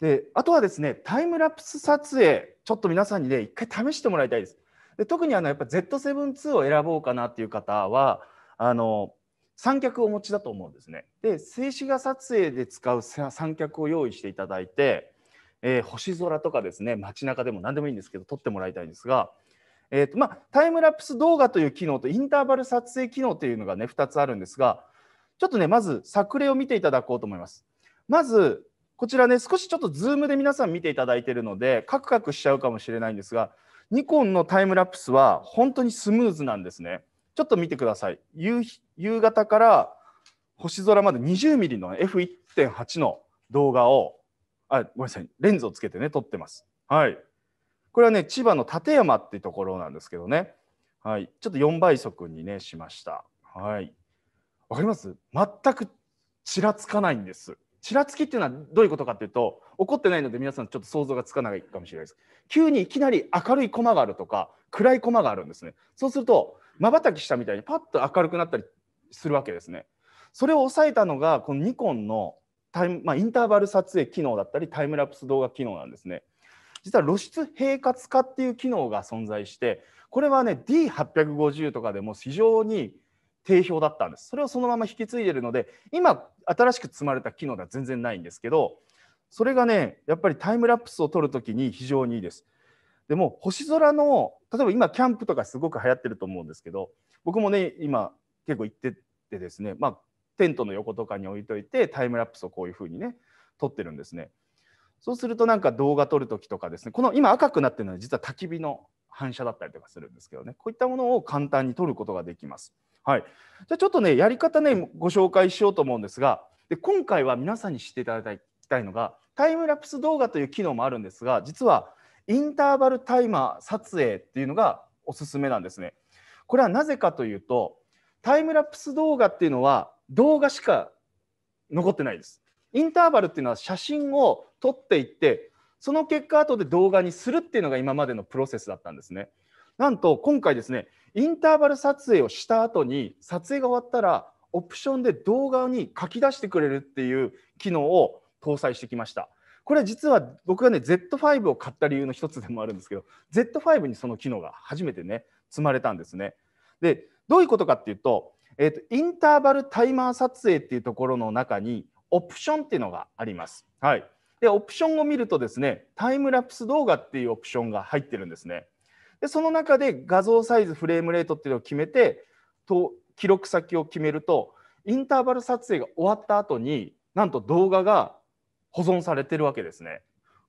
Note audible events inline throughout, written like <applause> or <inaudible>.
であとはですねタイムラプス撮影ちょっと皆さんにね一回試してもらいたいです。で特にあのやっぱ Z7-2 を選ぼうかなっていう方はあの三脚をお持ちだと思うんですね。で静止画撮影で使う三脚を用意していただいて、えー、星空とかですね街中でも何でもいいんですけど撮ってもらいたいんですが、えーとまあ、タイムラプス動画という機能とインターバル撮影機能というのがね2つあるんですがちょっとねまず作例を見ていただこうと思います。まずこちらね、少しちょっとズームで皆さん見ていただいているので、カクカクしちゃうかもしれないんですが、ニコンのタイムラプスは本当にスムーズなんですね。ちょっと見てください。夕夕方から星空まで20ミリの F1.8 の動画を、あ、ごめんなさい、レンズをつけてね、撮ってます。はい。これはね、千葉の館山っていうところなんですけどね。はい。ちょっと4倍速にね、しました。はい。わかります？全くちらつかないんです。ちらつきっていうのはどういうことかっていうと怒ってないので皆さんちょっと想像がつかないかもしれないです。急にいきなり明るいコマがあるとか暗いコマがあるんですね。そうするとまばたきしたみたいにパッと明るくなったりするわけですね。それを抑えたのがこのニコンのタイム、まあ、インターバル撮影機能だったりタイムラプス動画機能なんですね。実は露出平滑化っていう機能が存在してこれはね D850 とかでも非常に定評だったんです。それをそのまま引き継いでるので、今、新しく積まれた機能では全然ないんですけど、それがね、やっぱりタイムラプスを撮るときに非常にいいです。でも、星空の、例えば今、キャンプとかすごく流行ってると思うんですけど、僕もね、今、結構行っててですね、まあ、テントの横とかに置いといて、タイムラプスをこういうふうにね、撮ってるんですね。そうするとなんか動画撮るときとかですね、この今赤くなってるのは実は焚き火の反射だったりとかするんですけどね、こういったものを簡単に撮ることができます。はい、じゃあちょっとねやり方ねご紹介しようと思うんですがで今回は皆さんに知っていただきたいのがタイムラプス動画という機能もあるんですが実はインターバルタイマー撮影っていうのがおすすめなんですね。これはなぜかというとタイムラプス動画っていうのは動画しか残ってないです。インターバルっていうのは写真を撮っていってその結果後で動画にするっていうのが今までのプロセスだったんですね。なんと今回ですねインターバル撮影をした後に撮影が終わったらオプションで動画に書き出してくれるっていう機能を搭載してきました。これ実は僕がね Z5 を買った理由の一つでもあるんですけど Z5 にその機能が初めてね積まれたんですね。でどういうことかっていうと,、えーと、インターバルタイマー撮影っていうところの中にオプションっていうのがあります。はい、でオプションを見るとですねタイムラプス動画っていうオプションが入ってるんですね。でその中で画像サイズフレームレートっていうのを決めてと記録先を決めるとインターバル撮影が終わった後になんと動画が保存されてるわけですね。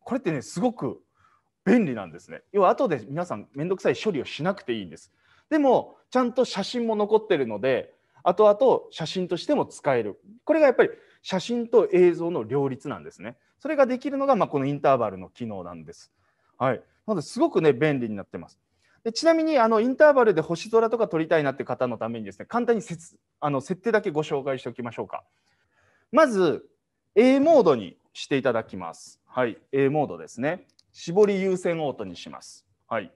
これってねすごく便利なんですね。要は後で皆さん面倒くさい処理をしなくていいんです。でもちゃんと写真も残ってるので後々写真としても使える。これがやっぱり写真と映像の両立なんですね。それができるのがまあこのインターバルの機能なんです。はい。なのですごくね便利になってます。でちなみにあのインターバルで星空とか撮りたいなって方のためにですね簡単に設あの設定だけご紹介しておきましょうか。まず A モードにしていただきます。はい、A モードですね。絞り優先オートにします。はい。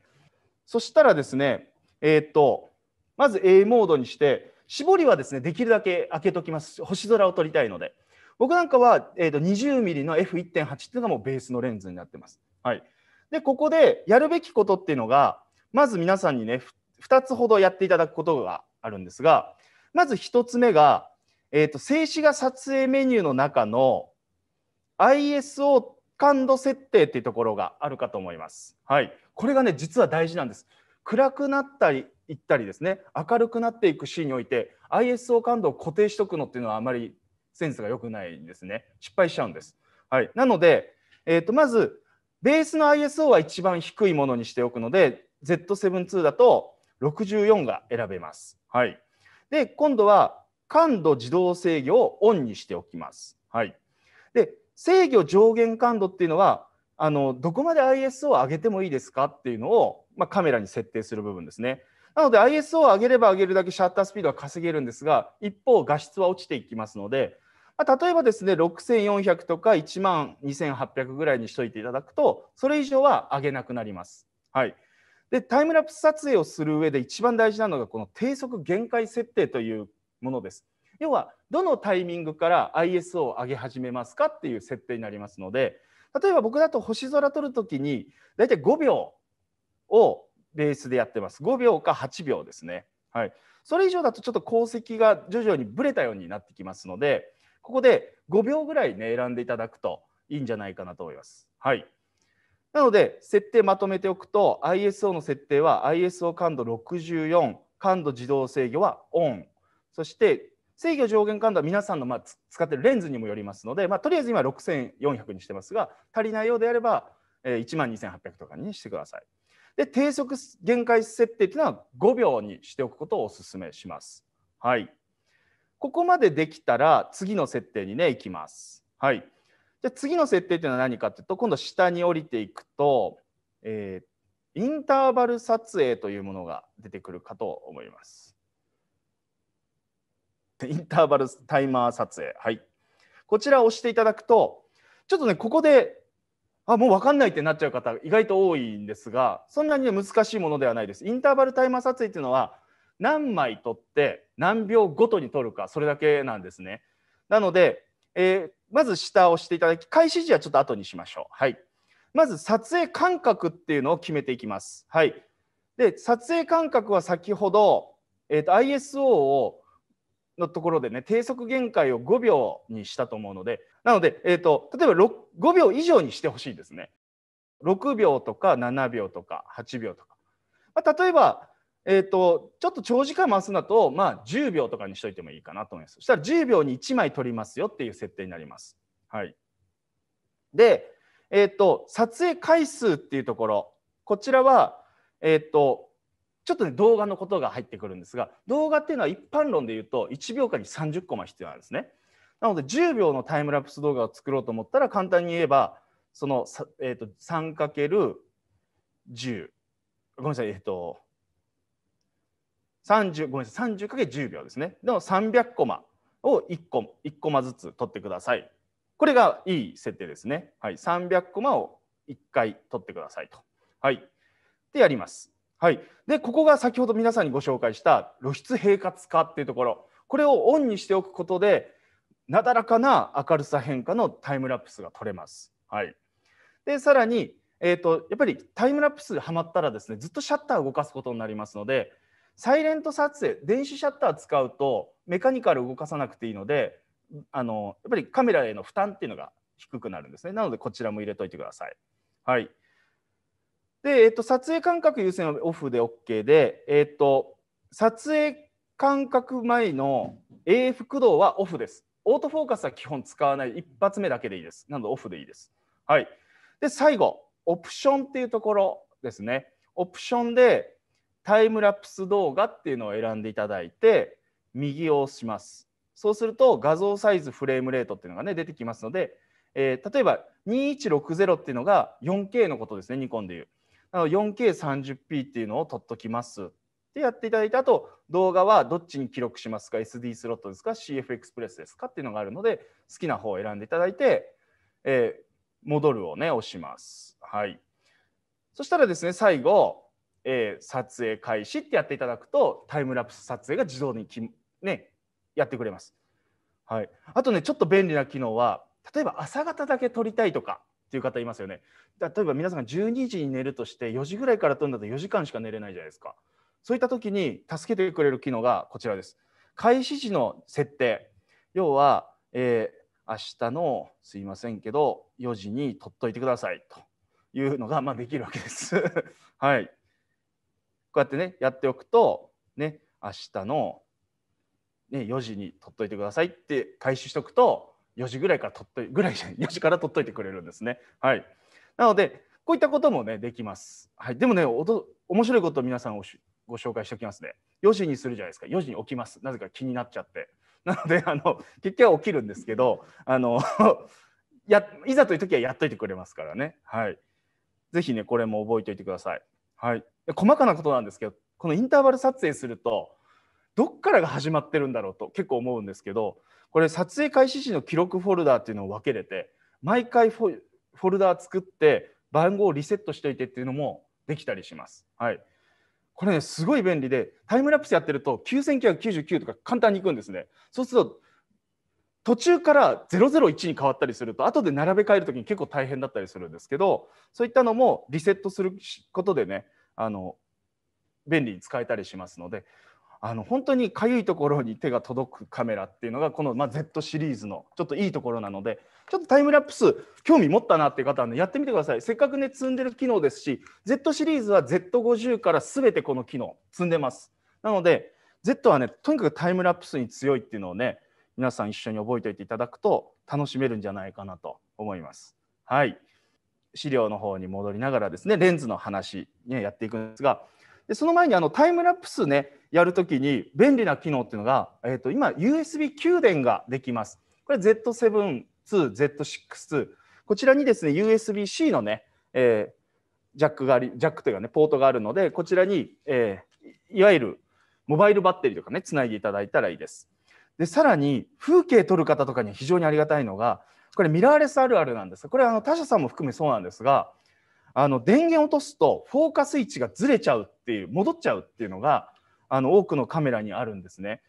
そしたらですね、えー、っとまず A モードにして絞りはですねできるだけ開けときます。星空を撮りたいので。僕なんかは、えー、と 20mm の F1.8 っていうのがもうベースのレンズになってます。はい。で、ここでやるべきことっていうのが、まず皆さんにね、2つほどやっていただくことがあるんですが、まず1つ目が、えーと、静止画撮影メニューの中の ISO 感度設定っていうところがあるかと思います。はい、これがね実は大事なんです。暗くなったりいったりですね明るくなっていくシーンにおいて ISO 感度を固定しとくのっていうのはあまりセンスが良くないんですね。失敗しちゃうんです。はい、なので、えーとまずベースの ISO は一番低いものにしておくので Z7-2 だと64が選べます。はい、で今度は感度自動制御をオンにしておきます。はい、で制御上限感度っていうのはあのどこまで ISO を上げてもいいですかっていうのを、まあ、カメラに設定する部分ですね。なので ISO を上げれば上げるだけシャッタースピードは稼げるんですが一方画質は落ちていきますのでまあ、例えばですね6400とか1万2800ぐらいにしといていただくとそれ以上は上げなくなります。はい、でタイムラプス撮影をする上で一番大事なのがこの低速限界設定というものです。要はどのタイミングから ISO を上げ始めますかっていう設定になりますので例えば僕だと星空撮るときに大体5秒をベースでやってます。5秒か8秒ですね。はい。それ以上だとちょっと光石が徐々にぶれたようになってきますので、ここで5秒ぐらいね選んでいただくといいんじゃないかなと思います。はい。なので設定まとめておくと ISO の設定は ISO 感度64感度自動制御はオンそして制御上限感度は皆さんのまあ使ってるレンズにもよりますので、まあ、とりあえず今6400にしてますが足りないようであれば12800とかにしてください。で低速限界設定というのは5秒にしておくことをお勧めします。はい。ここまでできたら次の設定にね、いきます。はい。じゃ次の設定というのは何かというと、今度下に降りていくと、えー、インターバル撮影というものが出てくるかと思います。インターバルタイマー撮影。はい。こちらを押していただくと、ちょっとね、ここで、あ、もう分かんないってなっちゃう方、意外と多いんですが、そんなに難しいものではないです。インターバルタイマー撮影っていうのは、何枚撮って何秒ごとに撮るかそれだけなんですね。なので、えー、まず下を押していただき開始時はちょっと後にしましょう。はい、まず撮影間隔っていうのを決めていきます。はい、で撮影間隔は先ほど、えーと、ISO をのところでね低速限界を5秒にしたと思うのでなので、えーと、例えば5秒以上にしてほしいですね。6秒とか7秒とか8秒とか。まあ、例えばえーと、ちょっと長時間回すんだと、まあ、10秒とかにしといてもいいかなと思います。そしたら10秒に1枚取りますよっていう設定になります。はい、で、えーと、撮影回数っていうところこちらは、えーと、ちょっとね動画のことが入ってくるんですが動画っていうのは一般論で言うと1秒間に30コマ必要なんですね。なので10秒のタイムラプス動画を作ろうと思ったら簡単に言えばその、えー、と 3×10 ごめんなさいえっ、ー、と30ごめんなさい 30×10 秒ですね。でも300コマを1個 ,1 コマずつ取ってください。これがいい設定ですね。はい、300コマを1回取ってくださいと。はい。でやります。はい。でここが先ほど皆さんにご紹介した露出平滑化っていうところ。これをオンにしておくことでなだらかな明るさ変化のタイムラプスが取れます。はい。でさらにえーと、やっぱりタイムラプスはまったらですねずっとシャッターを動かすことになりますのでサイレント撮影電子シャッター使うとメカニカル動かさなくていいのであのやっぱりカメラへの負担っていうのが低くなるんですねなのでこちらも入れといてください。はいで、えっと、撮影間隔優先はオフで OK で、えっと、撮影間隔前の AF 駆動はオフです。オートフォーカスは基本使わない一発目だけでいいです。なのでオフでいいです。はい。で、最後、オプションっていうところですね。オプションでタイムラプス動画っていうのを選んでいただいて右を押します。そうすると画像サイズフレームレートっていうのがね出てきますので、えー、例えば2160っていうのが 4K のことですねニコンでいう。なの 4K30p っていうのを取っときますってやっていただいてあと動画はどっちに記録しますか？SD スロットですか？CF エクスプレスですか？っていうのがあるので好きな方を選んでいただいて、えー、戻るをね押します。はい。そしたらですね最後えー、撮影開始ってやっていただくとタイムラプス撮影が自動にき、ね、やってくれます。はい、あとねちょっと便利な機能は例えば朝方だけ撮りたいとかっていう方いますよね。例えば皆さんが12時に寝るとして4時ぐらいから撮るんだと4時間しか寝れないじゃないですか。そういった時に助けてくれる機能がこちらです。開始時の設定要は、えー、明日のすいませんけど4時に撮っといてくださいというのが、まあ、できるわけです。<laughs> はい。こうやってねやっておくとね明日の、ね、4時に取っといてくださいって開始しておくと4時ぐらいから取っといぐらいじゃない4時から取っといてくれるんですね。はい、なのでこういったこともねできます。はい、でもねおと面白いことを皆さんご紹介しておきますね。4時にするじゃないですか4時に起きますなぜか気になっちゃって。なのであの結局は起きるんですけどあの <laughs> やいざという時はやっといてくれますからね。はい。ぜひねこれも覚えておいてください。はい、細かなことなんですけどこのインターバル撮影するとどっからが始まってるんだろうと結構思うんですけどこれ撮影開始時の記録フォルダーっていうのを分けれて毎回フォルダー作って番号をリセットしといてっていうのもできたりします。はい、これねすごい便利でタイムラプスやってると9999とか簡単にいくんですね。そうすると途中から001に変わったりすると後で並べ替えるときに結構大変だったりするんですけどそういったのもリセットすることでねあの便利に使えたりしますのであの本当にかゆいところに手が届くカメラっていうのがこの、まあ、Z シリーズのちょっといいところなのでちょっとタイムラプス興味持ったなっていう方は、ね、やってみてください。せっかくね積んでる機能ですし Z シリーズは Z50 から全てこの機能積んでます。なので Z はねとにかくタイムラプスに強いっていうのをね皆さん一緒に覚えておいていただくと楽しめるんじゃないかなと思います。はい。資料の方に戻りながらですねレンズの話、ね、やっていくんですがでその前にあのタイムラプスねやるときに便利な機能っていうのが、えー、と今 USB 給電ができます。これ Z7 2、Z6 こちらにですね USB-C のね、えー、ジャックがありジャックというかねポートがあるのでこちらに、えー、いわゆるモバイルバッテリーとかねつないでいただいたらいいです。でさらに風景撮る方とかには非常にありがたいのがこれミラーレスあるあるなんですこれあの他社さんも含めそうなんですがあの電源落とすとフォーカス位置がずれちゃうっていう戻っちゃうっていうのがあの多くのカメラにあるんですね。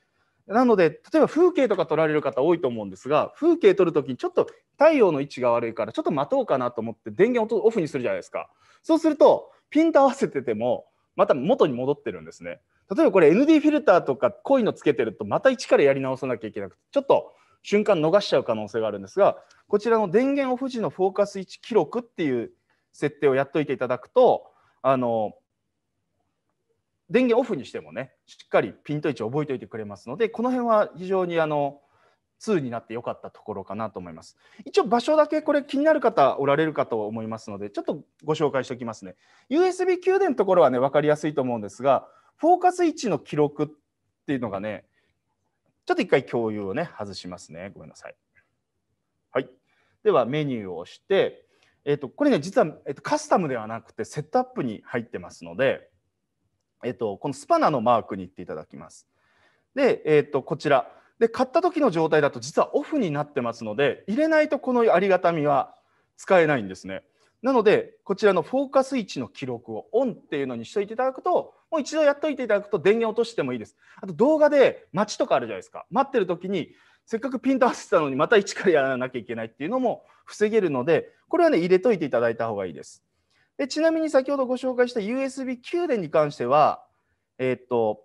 なので例えば風景とか撮られる方多いと思うんですが風景撮るときにちょっと太陽の位置が悪いからちょっと待とうかなと思って電源をオフにするじゃないですか。そうするとピント合わせててもまた元に戻ってるんですね。例えばこれ ND フィルターとかこういうのつけてるとまた一からやり直さなきゃいけなくてちょっと瞬間逃しちゃう可能性があるんですがこちらの電源オフ時のフォーカス位置記録っていう設定をやっといていただくとあの電源オフにしてもねしっかりピント位置を覚えておいてくれますのでこの辺は非常にあの2になってよかったところかなと思います。一応場所だけこれ気になる方おられるかと思いますのでちょっとご紹介しておきますね。USB 給電のところはね分かりやすいと思うんですがフォーカス位置の記録っていうのがねちょっと一回共有をね外しますねごめんなさい。はい。ではメニューを押してえーと、これね実は、えーと、カスタムではなくてセットアップに入ってますので、えーと、このスパナのマークに行っていただきます。で、えー、とこちらで買った時の状態だと実はオフになってますので入れないとこのありがたみは使えないんですね。なのでこちらのフォーカス位置の記録をオンっていうのにしておいていただくともう一度やっておいていただくと電源落としてもいいです。あと動画で待ちとかあるじゃないですか。待ってる時にせっかくピント合わせてたのにまた一からやらなきゃいけないっていうのも防げるのでこれはね入れといていただいた方がいいです。でちなみに先ほどご紹介した USB 給電に関しては、えー、っと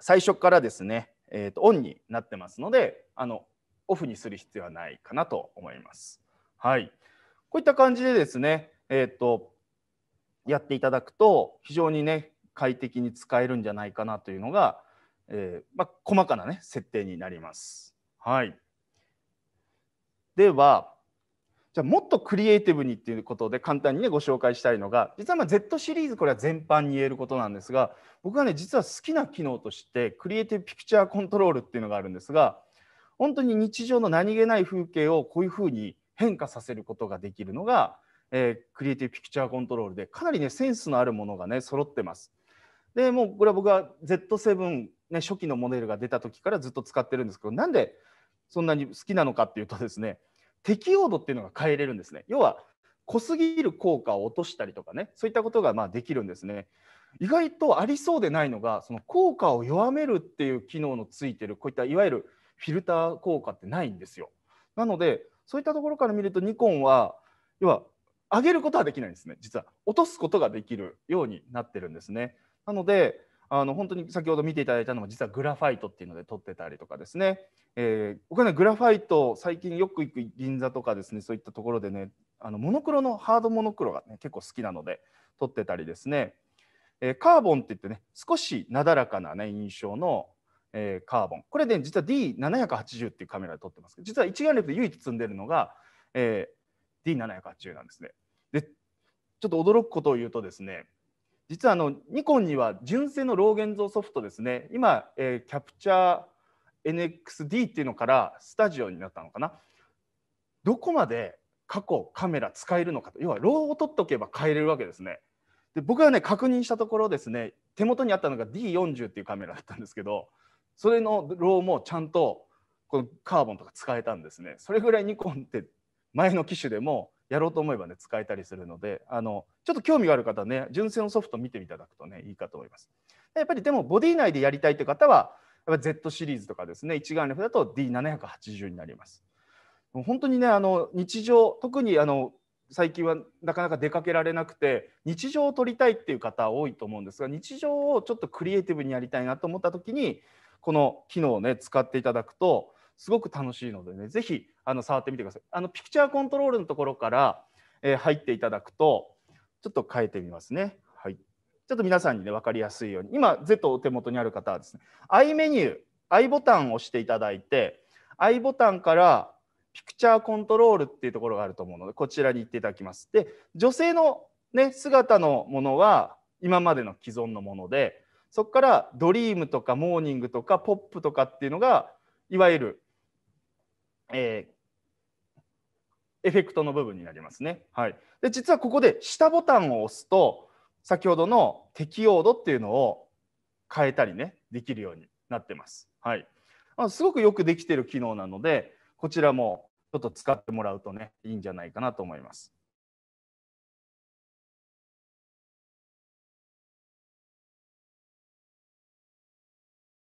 最初からですね、えー、っとオンになってますのであのオフにする必要はないかなと思います。はい、こういった感じでですね、えー、っとやっていただくと非常にね快適に使えるんじゃないかなというのが、えーまあ、細かなね設定になります。はい。では、じゃあもっとクリエイティブにっていうことで簡単にねご紹介したいのが実はまあ Z シリーズこれは全般に言えることなんですが僕がね実は好きな機能としてクリエイティブピクチャーコントロールっていうのがあるんですが本当に日常の何気ない風景をこういうふうに変化させることができるのが、えー、クリエイティブピクチャーコントロールでかなりねセンスのあるものがね揃ってます。でもうこれは僕は Z7 ね、初期のモデルが出た時からずっと使ってるんですけどなんでそんなに好きなのかっていうとですね適応度っていうのが変えれるんですね。要は濃すぎる効果を落としたりとかねそういったことがまあできるんですね。意外とありそうでないのがその効果を弱めるっていう機能のついてるこういったいわゆるフィルター効果ってないんですよ。なのでそういったところから見るとニコンは要は上げることはできないんですね実は。落とすことができるようになってるんですね。なのであの本当に先ほど見ていただいたのも実はグラファイトっていうので撮ってたりとかですね、えー、僕はねグラファイト最近よく行く銀座とかですねそういったところでねあのモノクロのハードモノクロが、ね、結構好きなので撮ってたりですね、えー、カーボンって言ってね少しなだらかな、ね、印象の、えー、カーボン。これで、ね、実は D780 っていうカメラで撮ってますけど実は一眼レフで唯一積んでるのが、えー、D780 なんですね。でちょっと驚くことを言うとですね実はあのニコンには純正のロー現像ソフトですね。今、えー、キャプチャー NXD っていうのからスタジオになったのかな。どこまで過去カメラ使えるのかと。要はローを取っておけば変えれるわけですね。で僕がね確認したところですね手元にあったのが D40 っていうカメラだったんですけどそれのローもちゃんとこのカーボンとか使えたんですね。それぐらいニコンって前の機種でもやろうと思えばね使えたりするのであのちょっと興味がある方はね純正のソフト見ていただくとねいいかと思います。やっぱりでもボディ内でやりたいという方はやっぱ Z シリーズとかですね一眼レフだと D780 になりますもう本当にねあの日常特にあの最近はなかなか出かけられなくて日常を撮りたいっていう方多いと思うんですが日常をちょっとクリエイティブにやりたいなと思った時にこの機能をね使っていただくとすごく楽しいのでね是非あの触ってみてください。あのピクチャーコントロールのところから、えー、入っていただくとちょっと変えてみますね。はい、ちょっと皆さんにね分かりやすいように今 Z お手元にある方はですね I メニュー I ボタンを押していただいて I ボタンからピクチャーコントロールっていうところがあると思うのでこちらに行っていただきます。で女性の、ね、姿のものは今までの既存のものでそこからドリームとかモーニングとかポップとかっていうのがいわゆる、えー、エフェクトの部分になりますね。はい、で実はここで下ボタンを押すと先ほどの適用度っていうのを変えたりねできるようになってます。はい、すごくよくできてる機能なのでこちらもちょっと使ってもらうとねいいんじゃないかなと思います。